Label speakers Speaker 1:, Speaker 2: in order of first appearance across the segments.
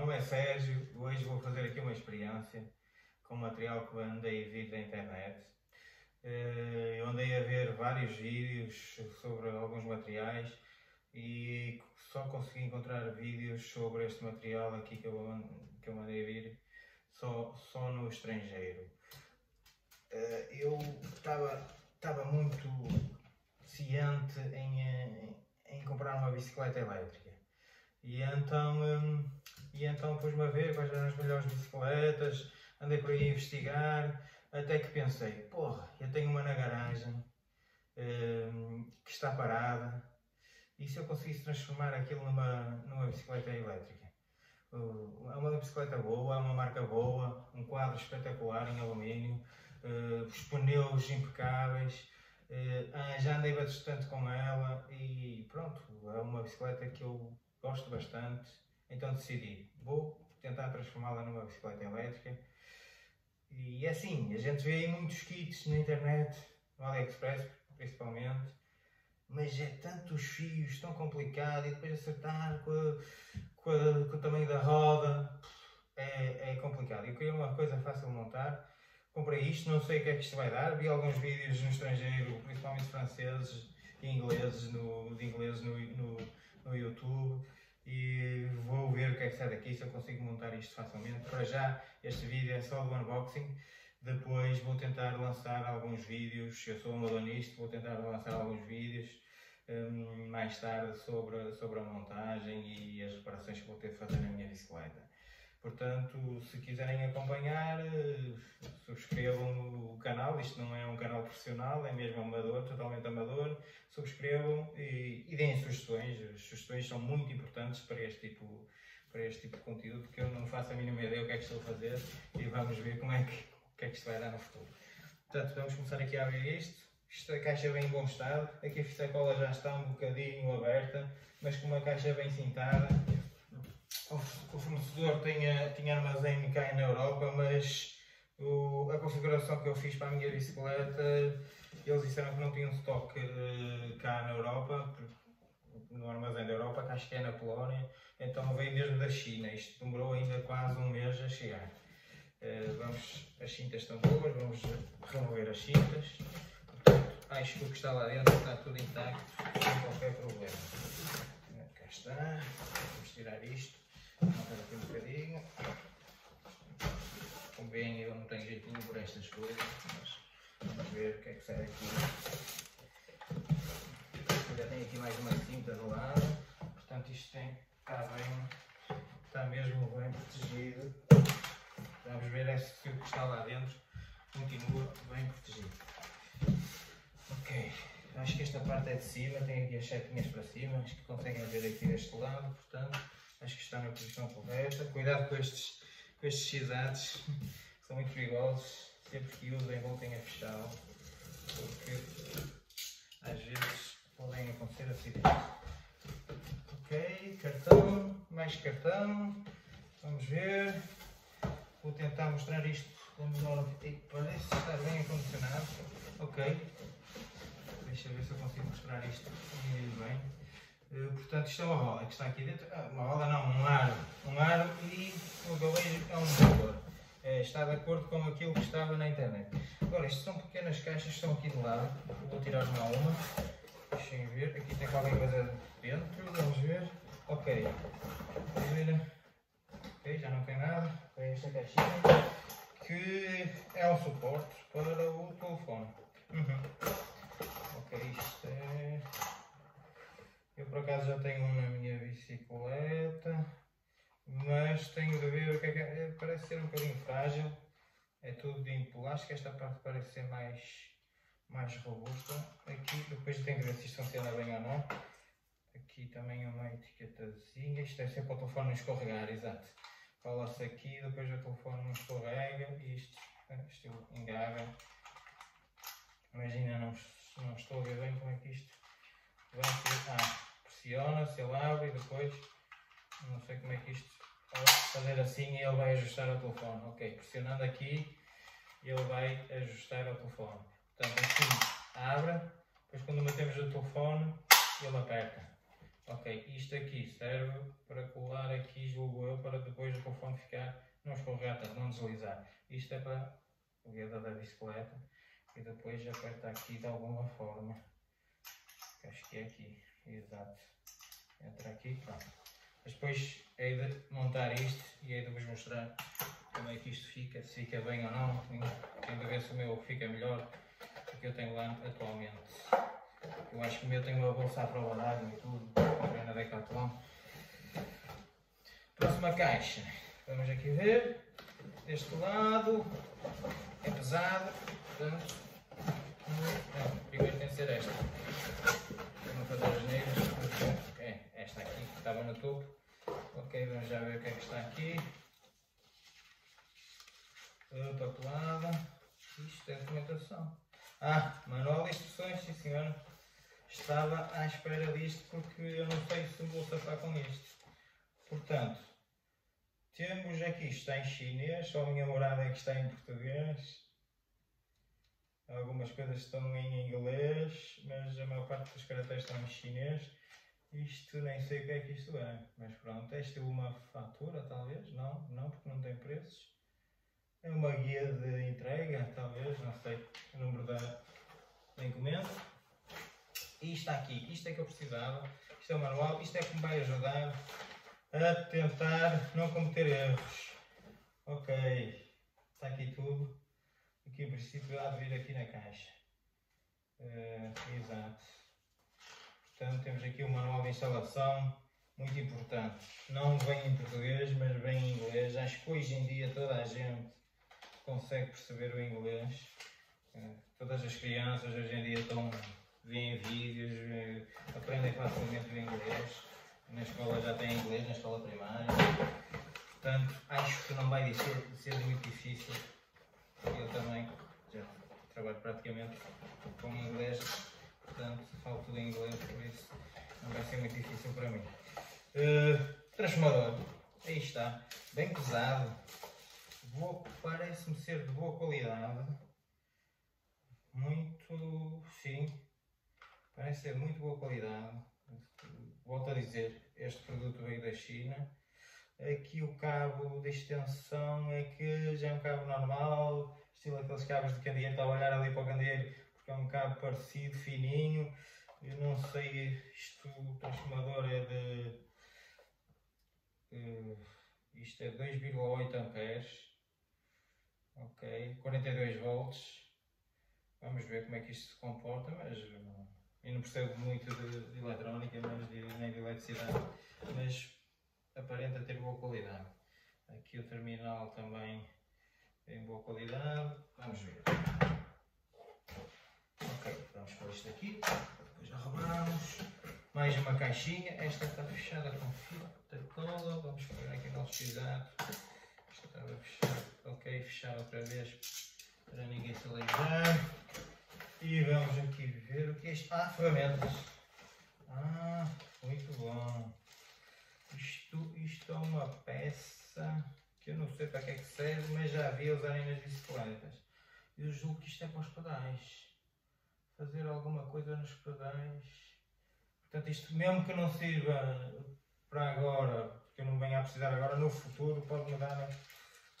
Speaker 1: nome é Sérgio. Hoje vou fazer aqui uma experiência com material que andei a vir da internet. Eh, eu andei a ver vários vídeos sobre alguns materiais e só consegui encontrar vídeos sobre este material aqui que eu, que eu mandei vir só, só no estrangeiro. Eh, eu estava muito ciente em, em, em comprar uma bicicleta elétrica e então, hum, e então pus-me a ver quais eram as melhores bicicletas, andei por aí a investigar, até que pensei, porra, eu tenho uma na garagem hum, que está parada, e se eu conseguisse transformar aquilo numa, numa bicicleta elétrica? É uma bicicleta boa, é uma marca boa, um quadro espetacular em alumínio, uh, os pneus impecáveis, uh, já andei bastante com ela e pronto, é uma bicicleta que eu gosto bastante, então decidi, vou tentar transformá-la numa bicicleta elétrica. E é assim, a gente vê aí muitos kits na internet, no AliExpress principalmente, mas é tantos fios, tão complicado, e depois acertar com, a, com, a, com o tamanho da roda, é, é complicado. Eu queria uma coisa fácil de montar, comprei isto, não sei o que é que isto vai dar, vi alguns vídeos no estrangeiro, principalmente franceses e ingleses, no, de ingleses no, no no YouTube e vou ver o que é que sai daqui, se eu consigo montar isto facilmente. Para já, este vídeo é só do unboxing, depois vou tentar lançar alguns vídeos, eu sou amador nisto, vou tentar lançar alguns vídeos um, mais tarde sobre, sobre a montagem e as reparações que vou ter de fazer na minha bicicleta. Portanto, se quiserem acompanhar, subscrevam o canal. Isto não é um canal profissional, é mesmo amador, totalmente amador. Subscrevam e, e deem sugestões. As sugestões são muito importantes para este tipo para este tipo de conteúdo, porque eu não faço a mínima ideia o que é que estou a fazer e vamos ver como é que, o que é que isto vai dar no futuro. Portanto, vamos começar aqui a abrir isto. Esta caixa é bem em bom estado. Aqui a fita cola já está um bocadinho aberta, mas com uma caixa bem cintada o fornecedor tinha, tinha armazém cá na Europa, mas o, a configuração que eu fiz para a minha bicicleta, eles disseram que não tinham estoque uh, cá na Europa, no armazém da Europa, que acho que é na Polónia, então veio mesmo da China. Isto demorou ainda quase um mês a chegar. Uh, vamos, as cintas estão boas, vamos remover as cintas. Portanto, acho que o que está lá dentro está tudo intacto, sem qualquer problema. Cá está, vamos tirar isto. Aqui um bocadinho. Como bem, eu não tenho jeitinho por estas coisas, mas vamos ver o que é que sai daqui. Já tenho aqui mais uma cinta do lado, portanto isto tem, está bem, está mesmo bem protegido. Vamos ver se o que está lá dentro continua bem protegido. Ok, acho que esta parte é de cima, tem aqui as setinhas para cima, acho que conseguem ver aqui deste lado, portanto acho que está na posição correta. Cuidado com estes, com estes xizados, que são muito perigosos. Sempre que usem, voltem a fechá-lo, porque às vezes podem acontecer acidentes. Ok, cartão, mais cartão. Vamos ver. Vou tentar mostrar isto da melhor. Parece estar bem acondicionado. Ok. Deixa eu ver se eu consigo mostrar isto bem. Eh, portanto, isto é uma roda que está aqui dentro. Ah, uma roda não, um aro. Um aro e o vejo é um motor. É, está de acordo com aquilo que estava na internet. Agora, isto são pequenas caixas que estão aqui do lado. Vou tirar uma a uma. Deixem ver. Aqui tem qualquer coisa dentro. Vamos ver. Ok. Ver. Ok, já não tem nada. Tem esta caixinha. Que é um suporte para o telefone. Uhum. Ok, isto é. Eu por acaso já tenho um na minha bicicleta, mas tenho de ver o que é que é. Parece ser um bocadinho frágil. É tudo de plástico, esta parte parece ser mais, mais robusta. Aqui depois tenho que ver se isto funciona bem ou não. Aqui também é uma etiquetazinha. Isto deve ser para o telefone não escorregar, exato. Cola-se aqui, depois o telefone não escorrega e isto, isto engarra. Imagina, não, não estou a ver bem como é que isto vai ser. Ah, pressiona, se ele abre e depois, não sei como é que isto, fazer assim e ele vai ajustar o telefone. Ok, pressionando aqui, ele vai ajustar o telefone. Portanto, assim abre, depois quando metemos o telefone, ele aperta. Ok, isto aqui serve para colar aqui, julgo eu, para depois o conforme ficar, não escorregar tanto, não deslizar. Isto é para o guiador da bicicleta e depois aperta aqui de alguma forma. Acho que é aqui, exato. Entra aqui, pronto. Mas depois hei de montar isto e hei de vos mostrar como é que isto fica, se fica bem ou não. Tenho de ver se o meu fica melhor do que eu tenho lá atualmente. Eu acho que o meu tem uma bolsa à prova d'água e tudo, comprei na Decathlon. Próxima caixa, vamos aqui ver. Deste lado é pesado, portanto, primeiro tem que ser esta. Não fazer as neiras, é esta aqui que estava no topo. Ok, vamos já ver o que é que está aqui. Colada. Isto é documentação. Ah, manual de instruções, sim senhora. Estava à espera disto porque eu não sei se vou safar com isto. Portanto, temos aqui, está em chinês, só a minha morada é que está em português. Algumas coisas estão em inglês, mas a maior parte dos caracteres estão em chinês. Isto nem sei o que é que isto é, mas pronto, esta é uma fatura talvez? Não, não, porque não tem preços. É uma guia de entrega, talvez, não sei o número da, da encomenda. E está aqui, isto é que eu precisava, isto é o manual, isto é que me vai ajudar a tentar não cometer erros. Ok, está aqui tudo. Aqui em princípio há de vir aqui na caixa. Uh, exato. Portanto, temos aqui manual de instalação, muito importante. Não vem em português, mas vem em inglês. Acho que hoje em dia toda a gente consegue perceber o inglês. Uh, todas as crianças hoje em dia estão, veem vídeos, uh, aprendem facilmente o inglês. Na escola já tem inglês, na escola primária. Portanto, acho que não vai ser, ser muito difícil. Eu também já trabalho praticamente com inglês, portanto, falo tudo em inglês, por isso não vai ser muito difícil para mim. Uh, transformador, aí está, bem pesado, parece-me ser de boa qualidade, muito, sim, parece ser muito boa qualidade. Volto a dizer, este produto veio da China. Aqui o cabo de extensão é que já é um cabo normal, estilo aqueles cabos de candeeiro, estava a olhar ali para o candeeiro porque é um cabo parecido, fininho. Eu não sei, isto, o transformador é de. Uh, isto é 2,8 amperes. Ok, 42 volts. Vamos ver como é que isto se comporta, mas eu não percebo muito de, de eletrónica, mas de, nem de eletricidade, mas aparenta ter boa qualidade. Aqui o terminal também tem boa qualidade. Vamos ver. Vamos pôr isto aqui. Depois arrumamos. Mais uma caixinha. Esta está fechada com fita cola. Vamos pôr aqui o nosso. Esta estava fechada. Ok, fechar outra vez para ninguém se aleijar. E vamos aqui ver o que é isto. Ah, ferramentas. Ah, muito bom. Isto, isto é uma peça que eu não sei para que é que serve, mas já vi usarem nas bicicletas. Eu julgo que isto é para os pedais. Fazer alguma coisa nos pedais. Portanto, isto mesmo que não sirva para agora, porque eu não venho a precisar agora, no futuro pode me dar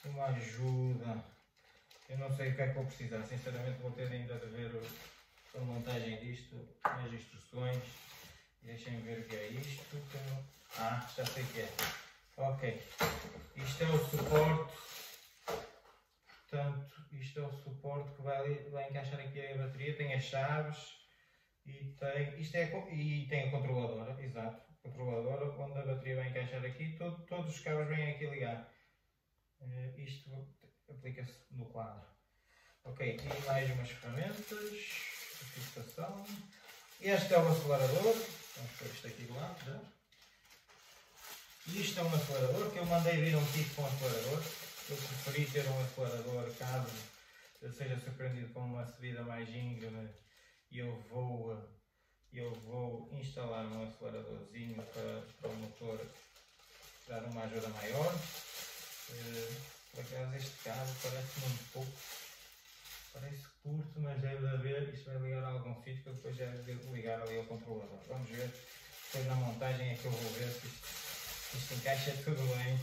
Speaker 1: uma ajuda. Eu não sei o que é que vou precisar, sinceramente vou ter ainda de ver a montagem disto, as instruções. Deixem ver o que é isto. Ah, já sei o que é. Ok. Isto é o suporte. Portanto, isto é o suporte que vai, vai encaixar aqui a bateria. Tem as chaves e tem, isto é, e tem a controladora, exato. Controladora, onde a bateria vai encaixar aqui. Todo, todos os cabos vêm aqui ligar. Uh, isto aplica-se no quadro. Ok, e mais umas ferramentas, a fixação. Este é o acelerador, vamos pôr isto aqui do lado já. Isto é um acelerador que eu mandei vir um kit com acelerador. Eu preferi ter um acelerador caso eu seja surpreendido com uma subida mais íngreme e eu vou, eu vou instalar um aceleradorzinho para, para o motor dar uma ajuda maior. Eh, por acaso este cabo parece-me um pouco, parece curto, mas deve haver, isto vai ligar a algum sítio que eu depois já devo ligar ali ao controlador. Vamos ver Depois na montagem é que eu vou ver se isto, isto encaixa tudo bem.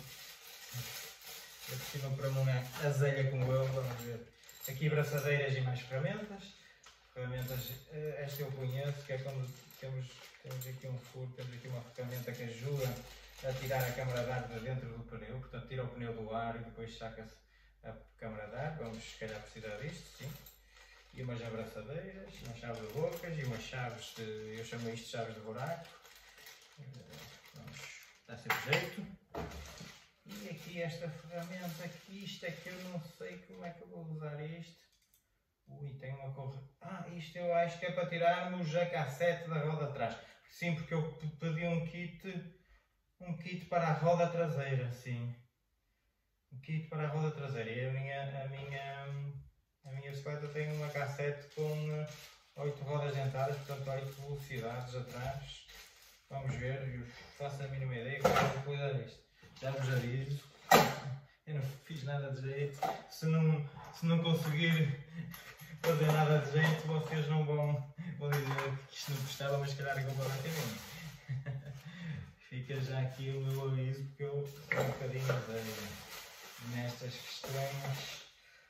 Speaker 1: Eu preciso para uma azelha como eu, vamos ver. Aqui braçadeiras e mais ferramentas. Ferramentas, eh, esta eu conheço, que é quando temos, temos aqui um furo, temos aqui uma ferramenta que ajuda a tirar a câmara de ar de dentro do pneu, portanto tira o pneu do ar e depois saca-se a câmara de ar, vamos se calhar precisar disto, sim. E umas abraçadeiras, umas chaves de bocas e umas chaves de, eu chamo isto de chaves de buraco. Vamos dar sempre jeito. E aqui esta ferramenta aqui, isto é que eu não sei como é que eu vou usar isto. Ui, tem uma cor. Ah, isto eu acho que é para tirarmos a cassete da roda atrás. Sim, porque eu pedi um kit, um kit para a roda traseira, sim. Um kit para a roda traseira. E a minha, a minha, a minha bicicleta tem uma cassete com 8 rodas dentadas, portanto 8 velocidades atrás. Vamos ver, faço a mínima ideia como é vou cuidar disto. Já vos aviso. Eu não fiz nada de jeito. Se não, se não conseguir fazer nada de jeito, vocês não vão, vão dizer que isto não gostava, mas calhar é completamente. Fica já aqui o meu aviso, porque eu sou um bocadinho de, nestas questões.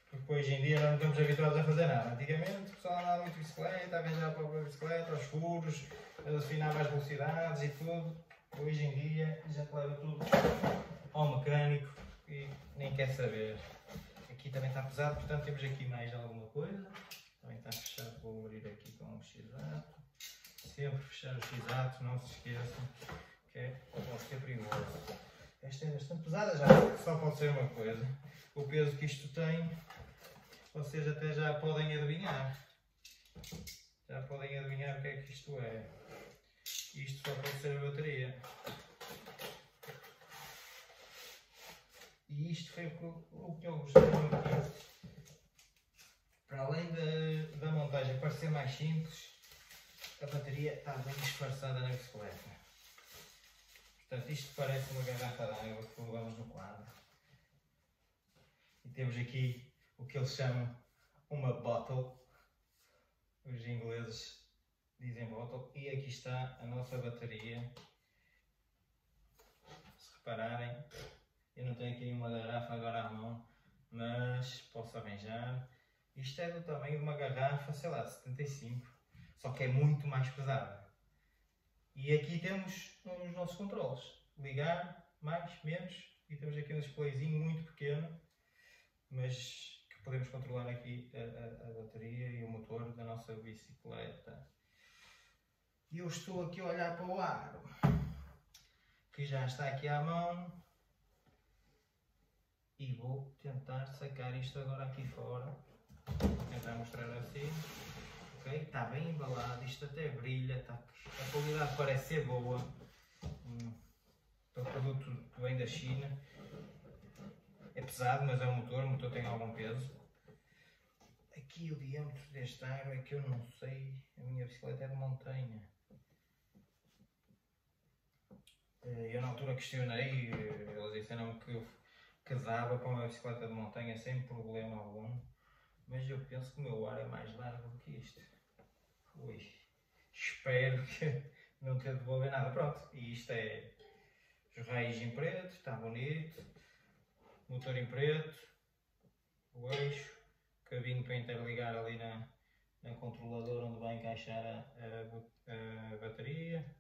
Speaker 1: Porque hoje em dia não estamos habituados a fazer nada. Antigamente o pessoal andava muito de bicicleta, arranjava a própria bicicleta, os furos, afinava as velocidades e tudo. Hoje em dia já te leva tudo ao mecânico e nem quer saber. Aqui também está pesado, portanto temos aqui mais alguma coisa. Também está fechado, vou abrir aqui com o x-ato. Sempre fechar o x-ato, não se esqueçam que é, pode ser perigoso. Esta é bastante pesada já, só pode ser uma coisa. O peso que isto tem, vocês até já podem adivinhar. Já podem adivinhar o que é que isto é. Isto só pode ser a bateria. E isto foi o que eu gostei muito Para além da, da montagem parecer mais simples, a bateria está bem disfarçada na bicicleta. Portanto, isto parece uma garrafa de água que colocamos no quadro. E temos aqui o que eles chamam uma bottle. Os ingleses dizem bottle. E aqui está a nossa bateria. Se repararem, eu não tenho aqui nenhuma garrafa agora à mão, mas posso arranjar. Isto é do tamanho de uma garrafa, sei lá, 75, só que é muito mais pesada. E aqui temos os nossos controles. Ligar, mais, menos, e temos aqui um displayzinho muito pequeno, mas que podemos controlar aqui a, a, a bateria e o motor da nossa bicicleta. E eu estou aqui a olhar para o aro, que já está aqui à mão, e vou tentar sacar isto agora aqui fora. Vou tentar mostrar assim. Ok? Está bem embalado, isto até brilha, tá, a qualidade parece ser boa. É um produto que vem da China. É pesado, mas é um motor, o motor tem algum peso. Aqui o diâmetro deste aro é que eu não sei, a minha bicicleta é de montanha. Eu na altura questionei, eh, eles disseram que que dava para uma bicicleta de montanha sem problema algum, mas eu penso que o meu ar é mais largo que isto. Ui, espero que não te devolver nada. Pronto, e isto é os raios em preto, está bonito, motor em preto, o eixo, cabinho para interligar ali na, na controladora onde vai encaixar a, a, a bateria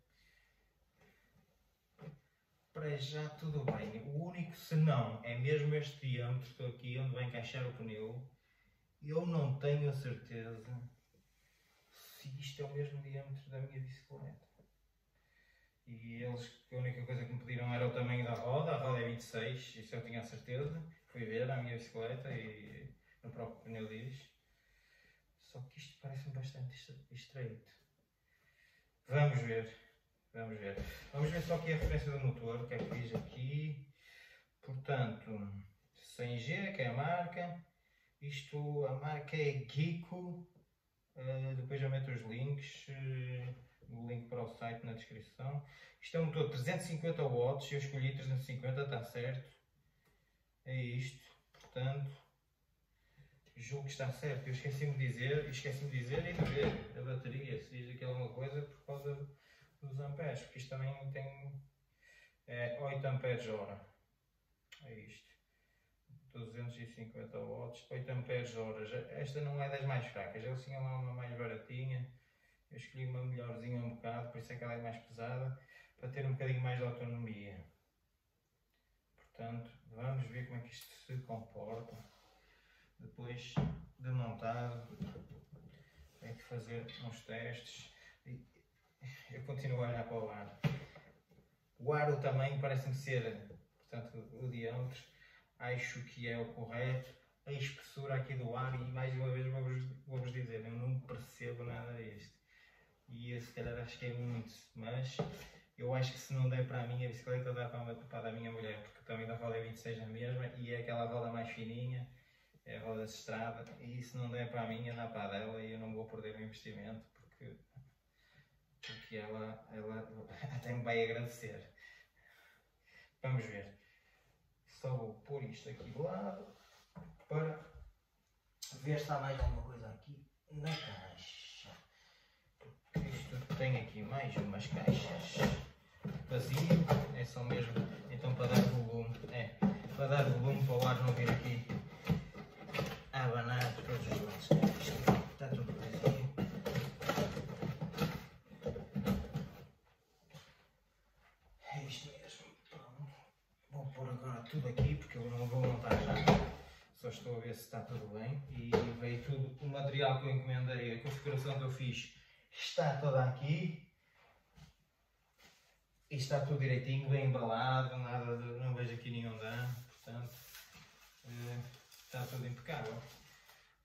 Speaker 1: para já tudo bem. O único senão é mesmo este diâmetro aqui onde vai encaixar o pneu. Eu não tenho a certeza se isto é o mesmo diâmetro da minha bicicleta. E eles, a única coisa que me pediram era o tamanho da roda, a roda é 26, isso eu tinha a certeza. Fui ver na minha bicicleta e no próprio pneu diz. Só que isto parece-me bastante estreito. Vamos ver. Vamos ver. Vamos ver só aqui a referência do motor, o que é que diz aqui. Portanto, 100G, que é a marca. Isto, a marca é Geeko. Uh, depois eu meto os links, uh, o link para o site na descrição. Isto é um motor de 350 watts, eu escolhi 350, está certo. É isto, portanto, julgo que está certo. Eu esqueci-me de dizer, esqueci-me de dizer e de ver a bateria, se diz aqui alguma coisa por causa dos amperes, porque isto também tem é, 8 amperes hora. É isto. 250 watts, 8 amperes hora. Esta não é das mais fracas, ela sim é uma mais baratinha. Eu escolhi uma melhorzinha um bocado, por isso é que ela é mais pesada, para ter um bocadinho mais de autonomia. Portanto, vamos ver como é que isto se comporta. Depois de montado, tenho que fazer uns testes. Eu continuo a olhar para o ar. O ar, o tamanho parece-me ser, portanto, o diâmetro, acho que é o correto. A espessura aqui do ar, e mais uma vez vou-vos vou dizer, eu não percebo nada disto. E eu, se calhar acho que é muito, mas eu acho que se não der para a minha bicicleta, dá para, para a minha mulher, porque também da roda é 26 na mesma e é aquela roda mais fininha, é a roda de estrada, e se não der para a minha, dá para a dela e eu não vou perder o investimento, porque, porque ela, ela até me vai agradecer. Vamos ver. Só vou pôr isto aqui do lado para ver se há mais alguma coisa aqui na caixa. Porque isto tem aqui mais umas caixas vazio, é só mesmo então para dar volume, é, para dar volume para o ar não vir aqui a abanar todos os lados. Está tudo vazio. É isto mesmo. Pronto. Vou pôr agora tudo aqui porque eu não vou montar já. Só estou a ver se está tudo bem. E veio tudo, o material que eu encomendei, a configuração que eu fiz está toda aqui. E está tudo direitinho, bem embalado, nada de, não vejo aqui nenhum dano, portanto eh, está tudo impecável.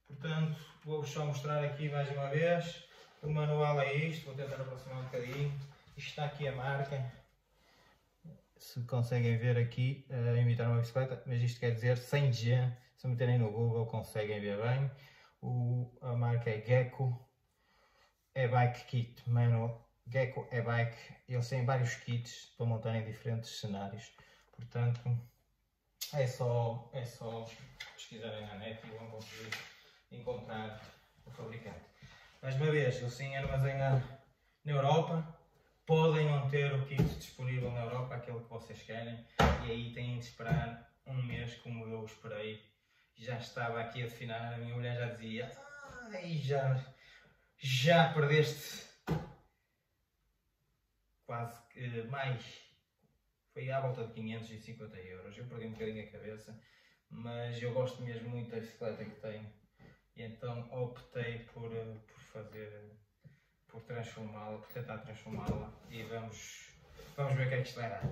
Speaker 1: Portanto, vou-vos só mostrar aqui mais uma vez. O manual é isto, vou tentar aproximar um bocadinho. Está aqui a marca. Se conseguem ver aqui, uh, imitar uma bicicleta, mas isto quer dizer 100G. Se meterem no Google conseguem ver bem. O, a marca é Gecko E-Bike Kit Manual Gecko e-bike, eles têm vários kits para montar em diferentes cenários, portanto é só, é só pesquisarem na net e vão conseguir encontrar o fabricante. Mais uma vez, eles têm armazena na Europa, podem não ter o kit disponível na Europa, aquele que vocês querem, e aí têm de esperar um mês como eu esperei. Já estava aqui a afinar, a minha mulher já dizia, ai, já, já perdeste quase uh, mais, foi à volta de 550 euros. Eu perdi um bocadinho a cabeça, mas eu gosto mesmo muito da bicicleta que tenho e então optei por, uh, por fazer, por transformá-la, por tentar transformá-la e vamos, vamos ver o que é que isto vai dar.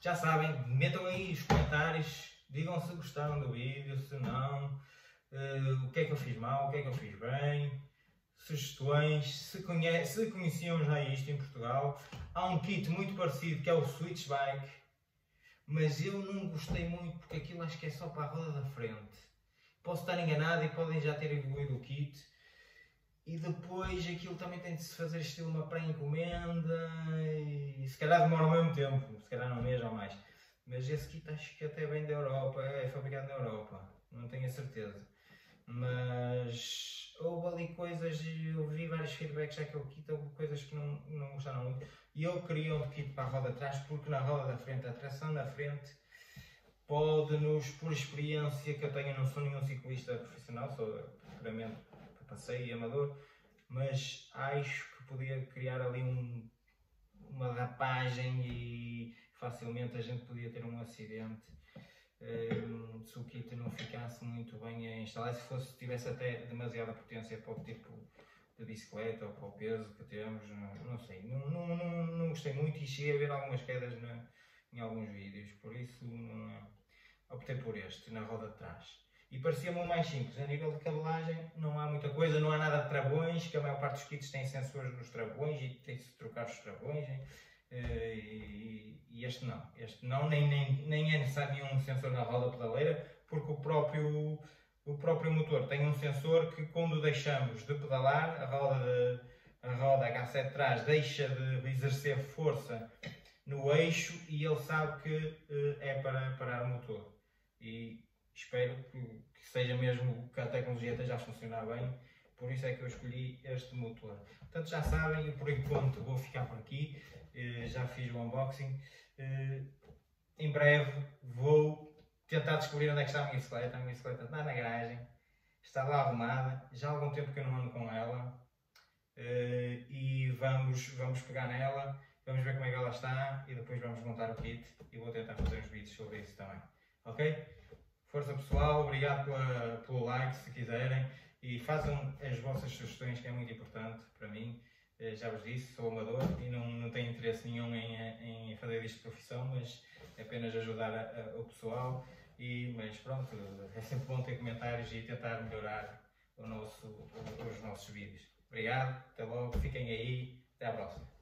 Speaker 1: Já sabem, metam aí os comentários, digam se gostaram do vídeo, se não, uh, o que é que eu fiz mal, o que é que eu fiz bem sugestões, se, conhe se conheciam já isto em Portugal. Há um kit muito parecido que é o Switch Bike, mas eu não gostei muito porque aquilo acho que é só para a roda da frente. Posso estar enganado e podem já ter evoluído o kit. E depois aquilo também tem de se fazer estilo uma pré-encomenda e se calhar demora o mesmo tempo, se calhar não mês ou mais. Mas esse kit acho que até vem da Europa, é fabricado na Europa, não tenho a certeza. Mas houve ali coisas, eu vi vários feedbacks àquele kit, houve coisas que não, não gostaram muito. E eu queria um kit para a roda de trás, porque na roda da frente, a tração da frente pode-nos, por experiência que eu tenho, não sou nenhum ciclista profissional, sou puramente passeio e amador, mas acho que podia criar ali um, uma rapagem e facilmente a gente podia ter um acidente se o kit não ficasse muito bem instalado, se fosse, tivesse até demasiada potência para o tipo de bicicleta ou para o peso que temos, não, não sei, não, não, não, não, gostei muito e cheguei a ver algumas quedas na, em alguns vídeos, por isso não, optei por este, na roda de trás. E parecia-me o mais simples, a nível de cabelagem não há muita coisa, não há nada de travões, que a maior parte dos kits tem sensores nos travões e tem-se trocar os travões, e, e, este não, este não, nem, nem, nem é necessário nenhum sensor na roda pedaleira, porque o próprio, o próprio motor tem um sensor que quando deixamos de pedalar, a roda, a roda H7 de trás deixa de exercer força no eixo e ele sabe que eh, é para parar o motor. E espero que, que seja mesmo que a tecnologia esteja a funcionar bem, Por isso é que eu escolhi este motor. Portanto, já sabem, e por enquanto vou ficar por aqui. Eh, já fiz o unboxing. Eh, em breve vou tentar descobrir onde é que está a minha bicicleta. A minha bicicleta está na garagem, está lá arrumada. Já há algum tempo que eu não ando com ela. Eh, e vamos, vamos pegar nela, vamos ver como é que ela está e depois vamos montar o kit e vou tentar fazer uns vídeos sobre isso também. Ok? Força pessoal, obrigado pela, pelo like se quiserem e façam as vossas sugestões que é muito importante para mim. Eh, já vos disse, sou amador e não, não tenho interesse nenhum em, em fazer disto profissão, mas apenas ajudar a, a, o pessoal. E, mas pronto, é sempre bom ter comentários e tentar melhorar o nosso, os nossos vídeos. Obrigado, até logo, fiquem aí, até à próxima.